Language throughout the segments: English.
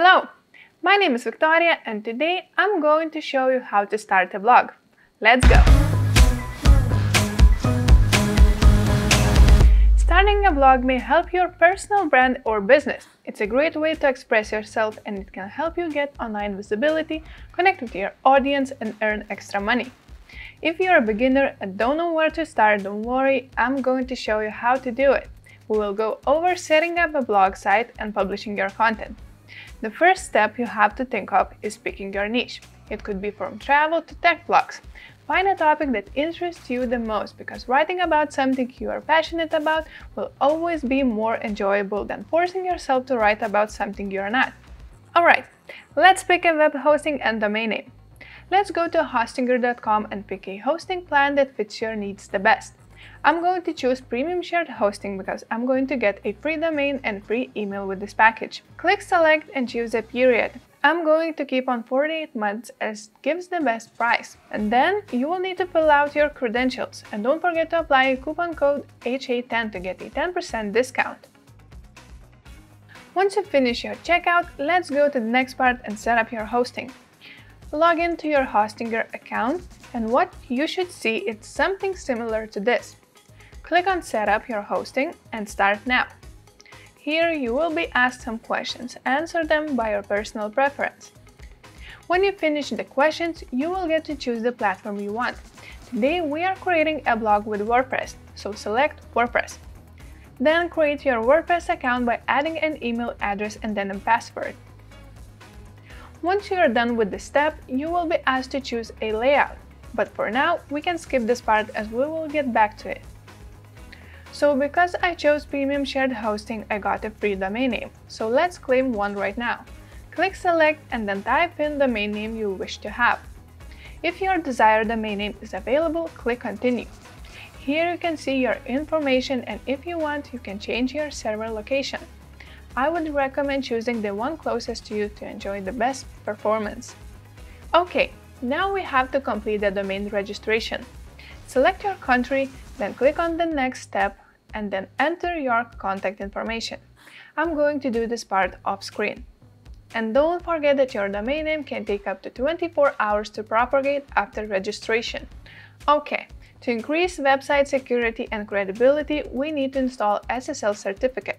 Hello, my name is Victoria and today I'm going to show you how to start a blog. Let's go! Starting a blog may help your personal brand or business. It's a great way to express yourself and it can help you get online visibility, connect with your audience and earn extra money. If you're a beginner and don't know where to start, don't worry, I'm going to show you how to do it. We will go over setting up a blog site and publishing your content. The first step you have to think of is picking your niche. It could be from travel to tech blogs. Find a topic that interests you the most because writing about something you are passionate about will always be more enjoyable than forcing yourself to write about something you're not. Alright, let's pick a web hosting and domain name. Let's go to hostinger.com and pick a hosting plan that fits your needs the best. I'm going to choose Premium Shared Hosting because I'm going to get a free domain and free email with this package. Click Select and choose a period. I'm going to keep on 48 months as it gives the best price. And then you will need to fill out your credentials and don't forget to apply coupon code HA10 to get a 10% discount. Once you finish your checkout, let's go to the next part and set up your hosting. Log into your Hostinger account and what you should see is something similar to this. Click on Setup your hosting and Start now. Here you will be asked some questions, answer them by your personal preference. When you finish the questions, you will get to choose the platform you want. Today we are creating a blog with WordPress, so select WordPress. Then create your WordPress account by adding an email address and then a password. Once you are done with this step, you will be asked to choose a layout, but for now we can skip this part as we will get back to it. So because I chose Premium Shared Hosting, I got a free domain name. So let's claim one right now. Click Select and then type in the domain name you wish to have. If your desired domain name is available, click Continue. Here you can see your information and if you want, you can change your server location. I would recommend choosing the one closest to you to enjoy the best performance. Okay, now we have to complete the domain registration. Select your country, then click on the next step and then enter your contact information. I'm going to do this part off screen. And don't forget that your domain name can take up to 24 hours to propagate after registration. Okay, to increase website security and credibility, we need to install SSL certificate.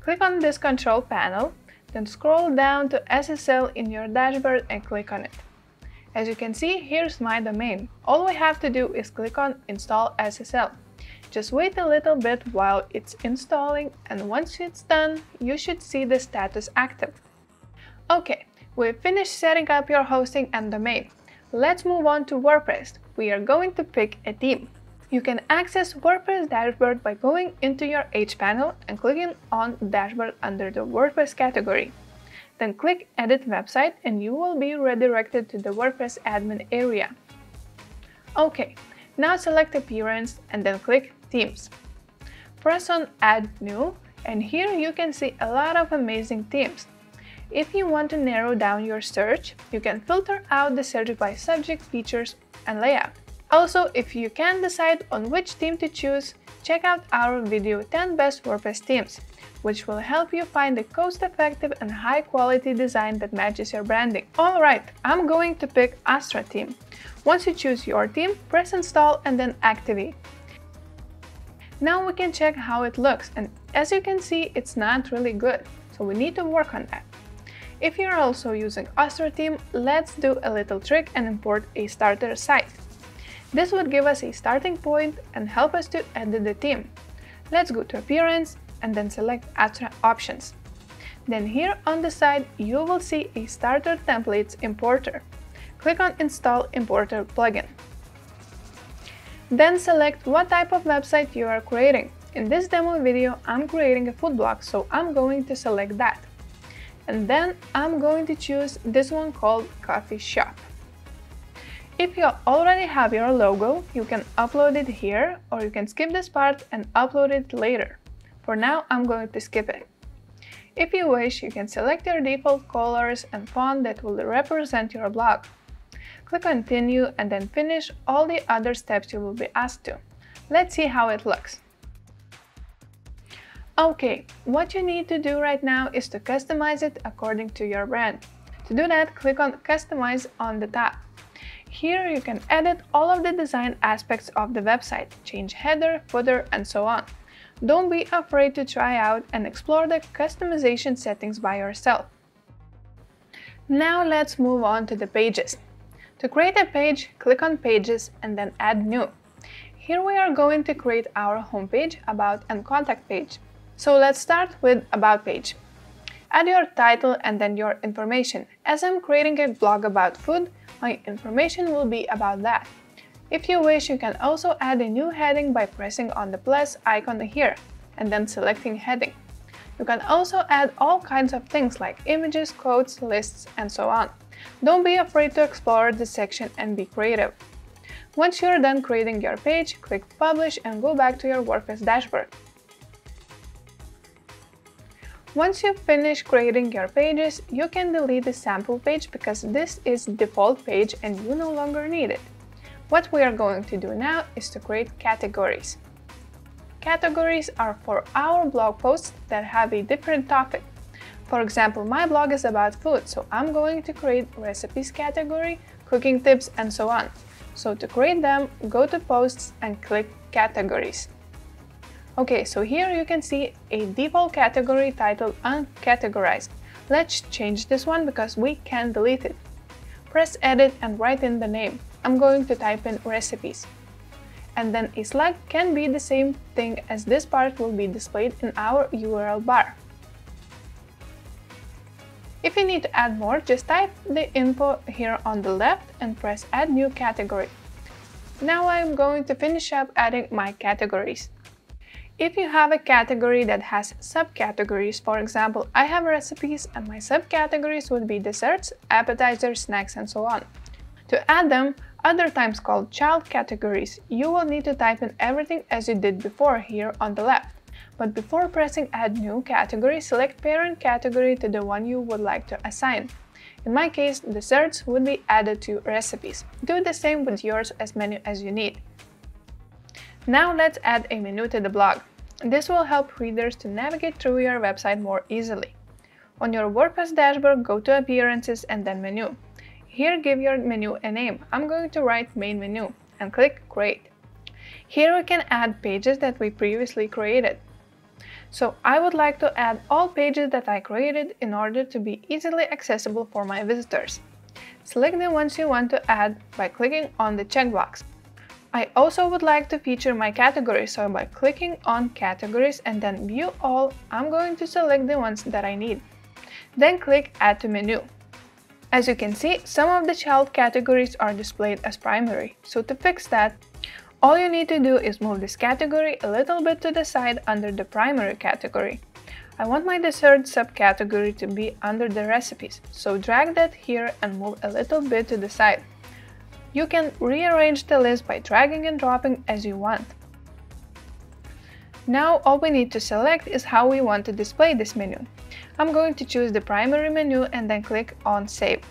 Click on this control panel, then scroll down to SSL in your dashboard and click on it. As you can see, here's my domain. All we have to do is click on Install SSL. Just wait a little bit while it's installing and once it's done, you should see the status active. Okay, we've finished setting up your hosting and domain. Let's move on to WordPress. We are going to pick a theme. You can access WordPress dashboard by going into your hPanel and clicking on Dashboard under the WordPress category. Then click Edit Website and you will be redirected to the WordPress admin area. Okay, now select Appearance and then click Themes. Press on Add New and here you can see a lot of amazing themes. If you want to narrow down your search, you can filter out the search by subject, features, and layout. Also, if you can't decide on which theme to choose, check out our video 10 best WordPress themes, which will help you find a cost-effective and high-quality design that matches your branding. Alright, I'm going to pick Astra theme. Once you choose your theme, press install and then activate. Now we can check how it looks and as you can see, it's not really good, so we need to work on that. If you're also using Astra theme, let's do a little trick and import a starter site. This would give us a starting point and help us to edit the theme. Let's go to Appearance and then select Astra Options. Then here on the side, you will see a Starter Templates importer. Click on Install Importer plugin. Then select what type of website you are creating. In this demo video, I'm creating a food blog, so I'm going to select that. And then I'm going to choose this one called Coffee Shop. If you already have your logo, you can upload it here or you can skip this part and upload it later. For now, I'm going to skip it. If you wish, you can select your default colors and font that will represent your blog. Click Continue and then finish all the other steps you will be asked to. Let's see how it looks. Okay, what you need to do right now is to customize it according to your brand. To do that, click on Customize on the tab. Here you can edit all of the design aspects of the website, change header, footer, and so on. Don't be afraid to try out and explore the customization settings by yourself. Now let's move on to the pages. To create a page, click on Pages and then Add New. Here we are going to create our homepage, About and Contact page. So let's start with About page. Add your title and then your information. As I'm creating a blog about food, my information will be about that. If you wish, you can also add a new heading by pressing on the plus icon here and then selecting heading. You can also add all kinds of things like images, quotes, lists, and so on. Don't be afraid to explore this section and be creative. Once you're done creating your page, click Publish and go back to your WordPress dashboard. Once you finish creating your pages, you can delete the sample page because this is default page and you no longer need it. What we are going to do now is to create categories. Categories are for our blog posts that have a different topic. For example, my blog is about food, so I'm going to create recipes category, cooking tips, and so on. So to create them, go to posts and click categories. Okay, so here you can see a default category titled uncategorized. Let's change this one because we can delete it. Press edit and write in the name. I'm going to type in recipes. And then a slug can be the same thing as this part will be displayed in our URL bar. If you need to add more, just type the info here on the left and press add new category. Now I'm going to finish up adding my categories. If you have a category that has subcategories, for example, I have recipes and my subcategories would be desserts, appetizers, snacks, and so on. To add them, other times called child categories, you will need to type in everything as you did before here on the left. But before pressing add new category, select parent category to the one you would like to assign. In my case, desserts would be added to recipes. Do the same with yours as many as you need. Now let's add a menu to the blog. This will help readers to navigate through your website more easily. On your WordPress dashboard, go to Appearances and then Menu. Here give your menu a name. I'm going to write main menu and click create. Here we can add pages that we previously created. So I would like to add all pages that I created in order to be easily accessible for my visitors. Select the ones you want to add by clicking on the checkbox. I also would like to feature my categories, so by clicking on categories and then view all, I'm going to select the ones that I need. Then click add to menu. As you can see, some of the child categories are displayed as primary, so to fix that, all you need to do is move this category a little bit to the side under the primary category. I want my dessert subcategory to be under the recipes, so drag that here and move a little bit to the side. You can rearrange the list by dragging and dropping as you want. Now all we need to select is how we want to display this menu. I'm going to choose the primary menu and then click on Save.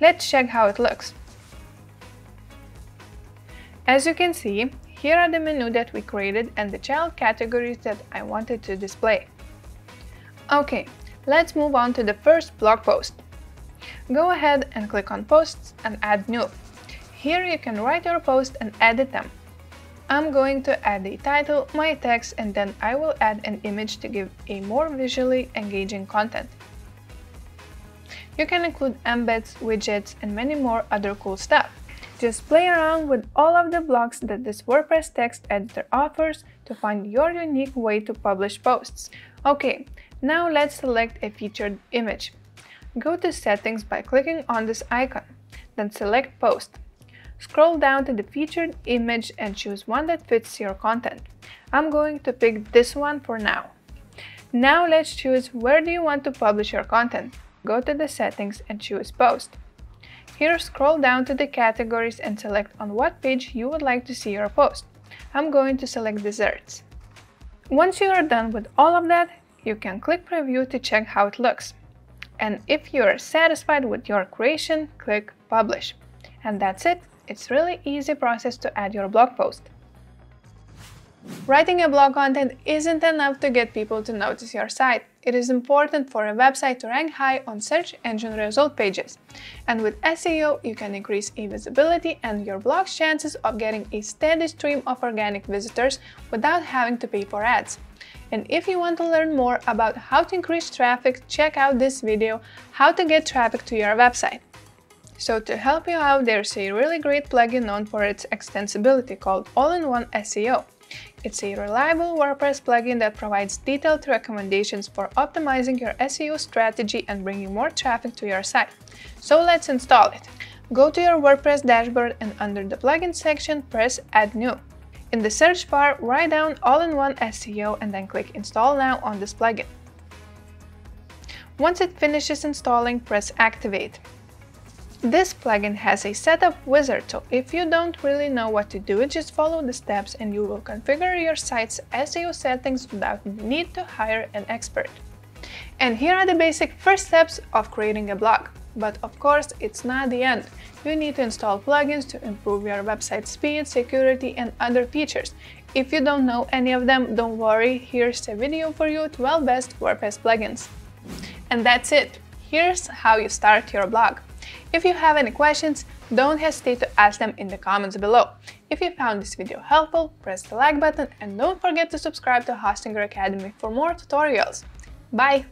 Let's check how it looks. As you can see, here are the menu that we created and the child categories that I wanted to display. Okay, let's move on to the first blog post. Go ahead and click on Posts and Add New. Here you can write your post and edit them. I'm going to add the title, my text, and then I will add an image to give a more visually engaging content. You can include embeds, widgets, and many more other cool stuff. Just play around with all of the blocks that this WordPress text editor offers to find your unique way to publish posts. Okay, now let's select a featured image. Go to Settings by clicking on this icon, then select Post. Scroll down to the featured image and choose one that fits your content. I'm going to pick this one for now. Now let's choose where do you want to publish your content. Go to the settings and choose post. Here scroll down to the categories and select on what page you would like to see your post. I'm going to select desserts. Once you are done with all of that, you can click preview to check how it looks. And if you are satisfied with your creation, click publish. And that's it. It's really easy process to add your blog post. Writing a blog content isn't enough to get people to notice your site. It is important for a website to rank high on search engine result pages. And with SEO, you can increase e-visibility and your blog's chances of getting a steady stream of organic visitors without having to pay for ads. And if you want to learn more about how to increase traffic, check out this video, How to get traffic to your website. So to help you out, there's a really great plugin known for its extensibility called All-in-One SEO. It's a reliable WordPress plugin that provides detailed recommendations for optimizing your SEO strategy and bringing more traffic to your site. So let's install it. Go to your WordPress dashboard and under the plugin section, press Add New. In the search bar, write down All-in-One SEO and then click Install Now on this plugin. Once it finishes installing, press Activate. This plugin has a setup wizard, so if you don't really know what to do, just follow the steps and you will configure your site's SEO settings without the need to hire an expert. And here are the basic first steps of creating a blog. But of course, it's not the end. You need to install plugins to improve your website speed, security, and other features. If you don't know any of them, don't worry, here's a video for you 12 best WordPress plugins. And that's it. Here's how you start your blog. If you have any questions, don't hesitate to ask them in the comments below. If you found this video helpful, press the like button and don't forget to subscribe to Hostinger Academy for more tutorials. Bye!